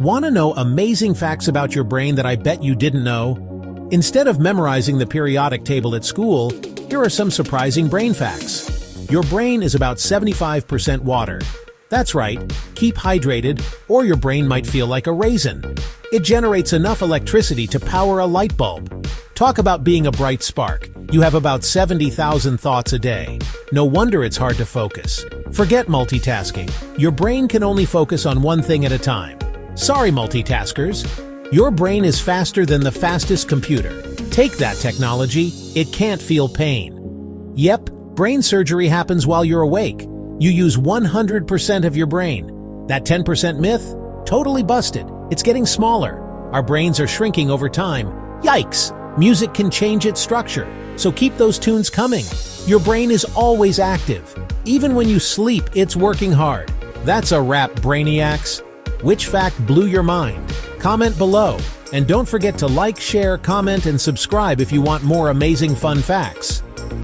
Want to know amazing facts about your brain that I bet you didn't know? Instead of memorizing the periodic table at school, here are some surprising brain facts. Your brain is about 75% water. That's right, keep hydrated, or your brain might feel like a raisin. It generates enough electricity to power a light bulb. Talk about being a bright spark. You have about 70,000 thoughts a day. No wonder it's hard to focus. Forget multitasking. Your brain can only focus on one thing at a time. Sorry, multitaskers. Your brain is faster than the fastest computer. Take that technology, it can't feel pain. Yep, brain surgery happens while you're awake. You use 100% of your brain. That 10% myth? Totally busted. It's getting smaller. Our brains are shrinking over time. Yikes! Music can change its structure, so keep those tunes coming. Your brain is always active. Even when you sleep, it's working hard. That's a wrap, brainiacs. Which fact blew your mind? Comment below. And don't forget to like, share, comment, and subscribe if you want more amazing fun facts.